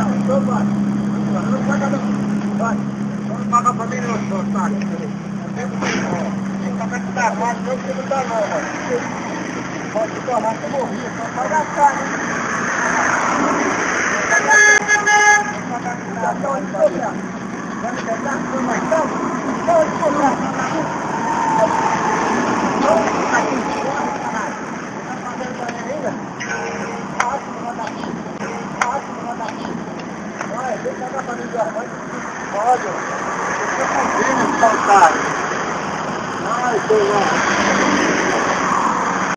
mano. Não paga não. Vai. Vamos pagar pra mim, meu otário. Tem que dar mais, não que não dá não, mano. Pode ficar mais que eu morri. Só paga a hein? Vai me cobrar. Vai? Fazer de arranjo. Pode. Eu tô com saltar. Ai, sei lá.